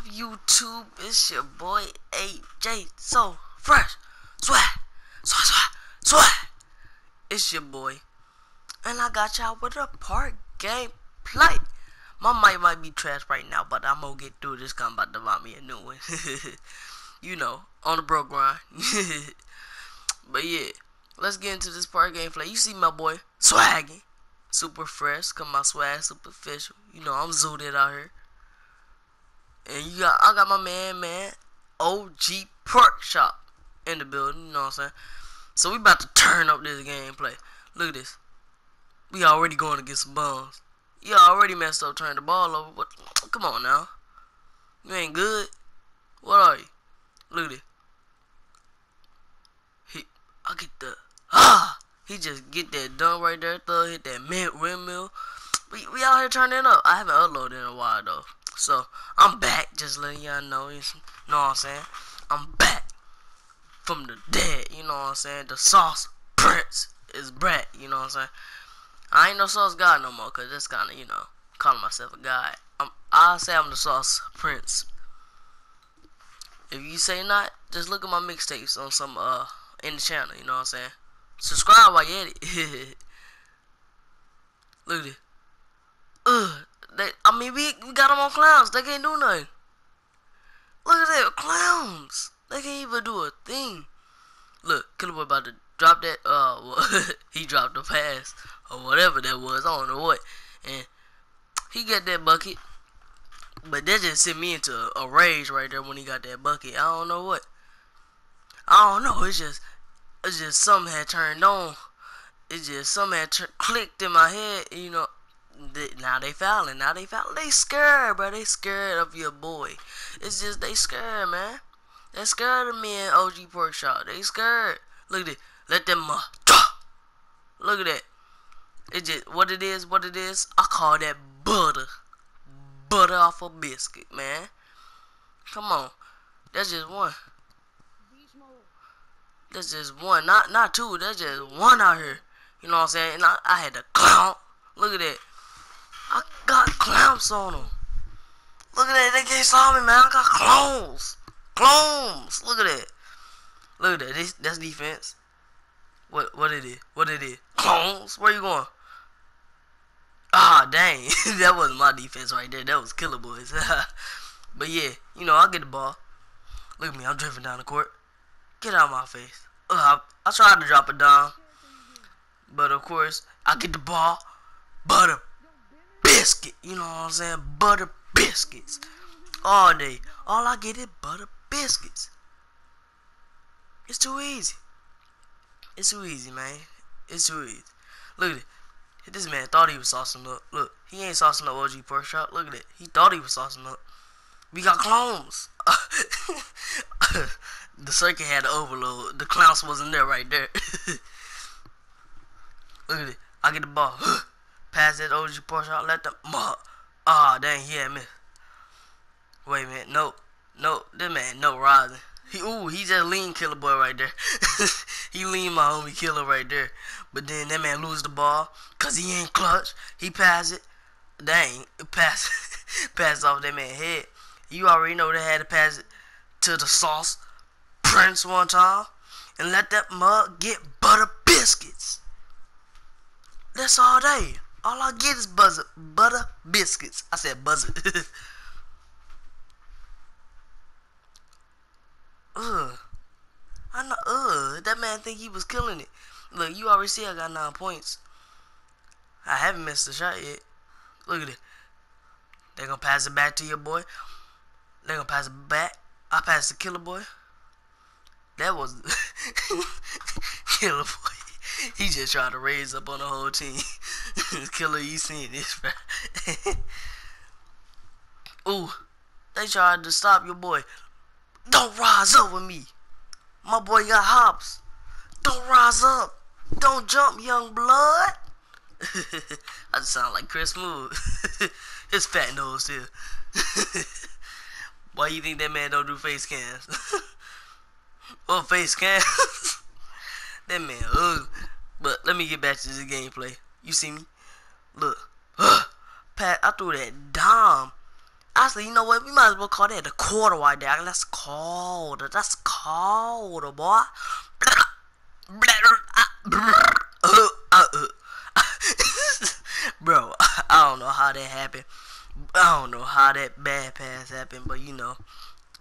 up, YouTube? It's your boy AJ. So fresh, swag, swag, swag, swag. It's your boy, and I got y'all with a Park game play. My mic might be trash right now, but I'm gonna get through this. I'm about to buy me a new one. you know, on the bro grind. but yeah, let's get into this Park game play. You see my boy swagging, super fresh. Come my swag, superficial. You know, I'm zooted out here. And you got, I got my man, man, OG Pork Shop in the building. You know what I'm saying? So we about to turn up this gameplay. Look at this. We already going to get some bums. You already messed up, turned the ball over. But come on now, you ain't good. What are you? Look at it. He, I get the ah. He just get that done right there. Thug hit that mid windmill. We we out here turning up. I haven't uploaded in a while though. So I'm back, just letting y'all know. You know what I'm saying? I'm back from the dead. You know what I'm saying? The sauce prince is Brett. You know what I'm saying? I ain't no sauce god no more, cause that's kind of you know calling myself a god. I'm, I say I'm the sauce prince. If you say not, just look at my mixtapes on some uh in the channel. You know what I'm saying? Subscribe while you at it. look at it. Ugh, they, I mean, we, we got them on clowns. They can't do nothing. Look at that, clowns. They can't even do a thing. Look, Killer Boy about to drop that. Uh, well, he dropped the pass or whatever that was. I don't know what. And he got that bucket. But that just sent me into a rage right there when he got that bucket. I don't know what. I don't know. It's just, it's just something had turned on. It just something had clicked in my head. You know, now they fouling. Now they fouling. They scared, bro. They scared of your boy. It's just they scared, man. They scared of me and OG Pork Shop. They scared. Look at it. Let them uh, Look at that. It just what it is, what it is. I call that butter. Butter off a biscuit, man. Come on. That's just one. That's just one. Not not two. That's just one out here. You know what I'm saying? And I, I had to clown. Look at that. I got clamps on them. Look at that. They can't saw me, man. I got clones. Clones. Look at that. Look at that. This, that's defense. What what it is? What it is? Clones? Where you going? Ah, dang. that wasn't my defense right there. That was Killer Boys. but yeah, you know, I'll get the ball. Look at me. I'm drifting down the court. Get out of my face. Uh, I, I tried to drop a dime. But of course, I get the ball. Butter biscuit. You know what I'm saying? Butter biscuits. All day. All I get is butter biscuits. It's too easy. It's too easy, man. It's too easy. Look at it. This man thought he was saucing up. Look, he ain't saucing up OG Pork Shop. Look at it. He thought he was saucing up. We got clones. the circuit had to overload. The clowns wasn't there right there. Look at it. I get the ball. Pass that OG Pork Shop. Let them. Ah, oh, dang, he had missed. Wait a minute. Nope. Nope. This man, no rising. He, ooh, he just lean killer boy right there. he lean my homie killer right there. But then that man lose the ball because he ain't clutch. He pass it. Dang, pass, pass off that man head. You already know they had to pass it to the sauce prince one time and let that mug get butter biscuits. That's all day. All I get is buzzer, butter biscuits. I said buzzer. Ugh. I know. Ugh. That man think he was killing it. Look, you already see I got nine points. I haven't missed a shot yet. Look at it. They gonna pass it back to your boy. They gonna pass it back. I pass the killer boy. That was killer boy. He just tried to raise up on the whole team. killer, you seen this, bro? Ooh, they tried to stop your boy. Don't rise up with me. My boy got hops. Don't rise up. Don't jump, young blood. I just sound like Chris Mood. His fat nose too. Why you think that man don't do face cams? oh, face cams? that man ugly. But let me get back to the gameplay. You see me? Look. Pat, I threw that dime. Honestly, you know what? We might as well call that the quarter right there. That's cold. That's cold, boy. Bro, I don't know how that happened. I don't know how that bad pass happened, but you know,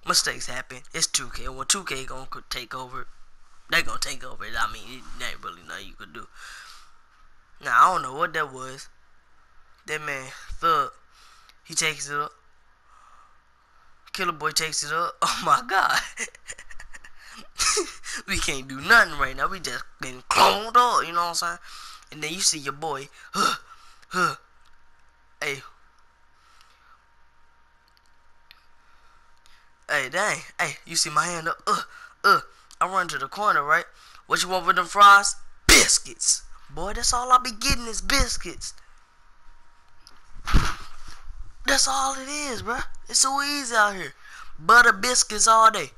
mistakes happen. It's 2K. When 2K gonna take over, they gonna take over. I mean, there ain't really nothing you could do. Now I don't know what that was. That man, Thug, he takes it up. Killer Boy takes it up. Oh my god. we can't do nothing right now. We just getting cloned up, you know what I'm saying? And then you see your boy, huh, huh. Hey. Hey, dang. Hey, you see my hand up? Uh, uh. I run to the corner, right? What you want with them fries? Biscuits. Boy, that's all I be getting is biscuits. That's all it is, bruh. It's so easy out here. Butter biscuits all day.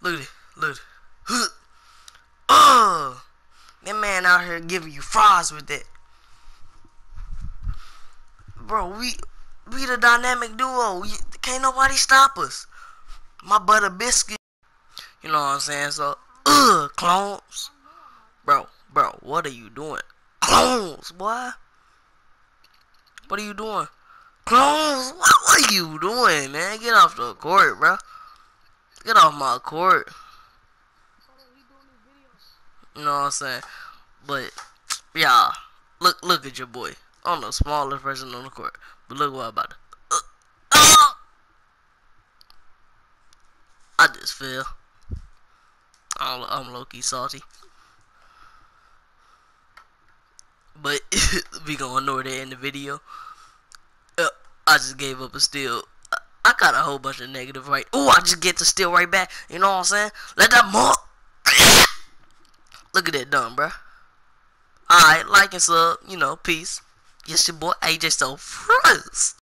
Look at it. Look at it. Ugh. Uh. That man out here giving you fries with that. Bro, we we the dynamic duo. We, can't nobody stop us. My butter biscuit. You know what I'm saying? So, ugh, clones. Bro, bro, what are you doing? Clones, boy. What are you doing? Clones, what, are you doing, man? Get off the court, bro. Get off my court. You know what I'm saying? But, yeah, look look at your boy. I'm the smallest person on the court. But look what I'm about to... Uh, uh, I just fell. I'm, I'm low-key salty. But we gonna ignore that in the video. Uh, I just gave up a steal. I got a whole bunch of negative right. Oh, I just get to steal right back. You know what I'm saying? Let that mark. Look at that dumb, bro. Alright, like and sub. You know, peace. Yes, your boy AJ So Frizz.